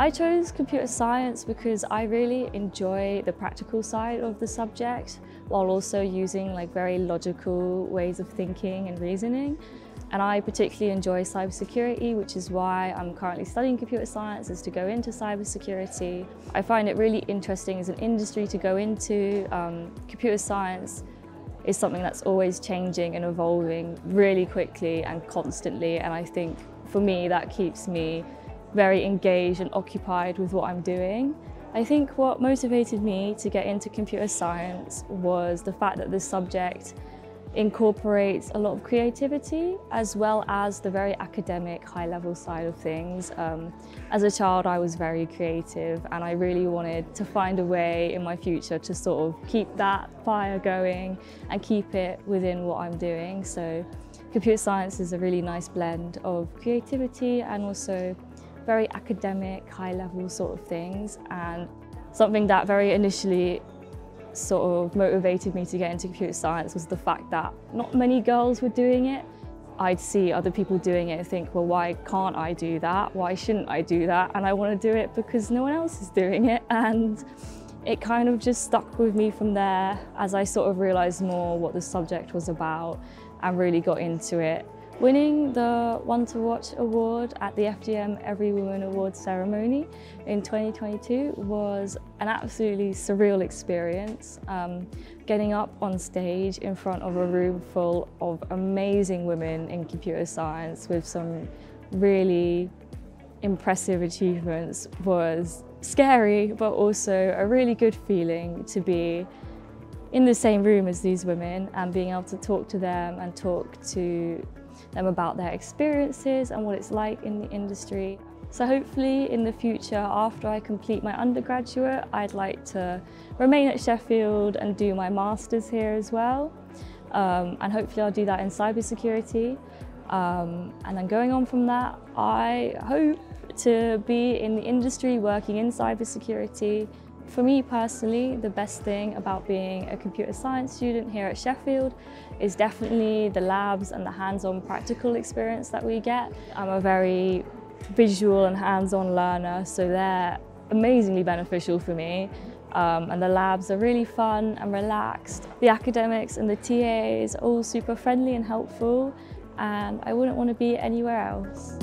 I chose computer science because I really enjoy the practical side of the subject while also using like very logical ways of thinking and reasoning. And I particularly enjoy cybersecurity, which is why I'm currently studying computer science, is to go into cybersecurity. I find it really interesting as an industry to go into. Um, computer science is something that's always changing and evolving really quickly and constantly. And I think for me, that keeps me very engaged and occupied with what I'm doing. I think what motivated me to get into computer science was the fact that this subject incorporates a lot of creativity as well as the very academic high level side of things. Um, as a child I was very creative and I really wanted to find a way in my future to sort of keep that fire going and keep it within what I'm doing. So computer science is a really nice blend of creativity and also very academic, high level sort of things and something that very initially sort of motivated me to get into computer science was the fact that not many girls were doing it. I'd see other people doing it and think, well, why can't I do that? Why shouldn't I do that? And I want to do it because no one else is doing it. And it kind of just stuck with me from there as I sort of realised more what the subject was about and really got into it. Winning the One to Watch award at the FDM Everywoman Awards ceremony in 2022 was an absolutely surreal experience. Um, getting up on stage in front of a room full of amazing women in computer science with some really impressive achievements was scary, but also a really good feeling to be in the same room as these women and being able to talk to them and talk to them about their experiences and what it's like in the industry. So hopefully in the future, after I complete my undergraduate, I'd like to remain at Sheffield and do my master's here as well. Um, and hopefully I'll do that in cybersecurity. Um, and then going on from that, I hope to be in the industry working in cybersecurity for me personally, the best thing about being a computer science student here at Sheffield is definitely the labs and the hands-on practical experience that we get. I'm a very visual and hands-on learner, so they're amazingly beneficial for me. Um, and the labs are really fun and relaxed. The academics and the TAs are all super friendly and helpful, and I wouldn't want to be anywhere else.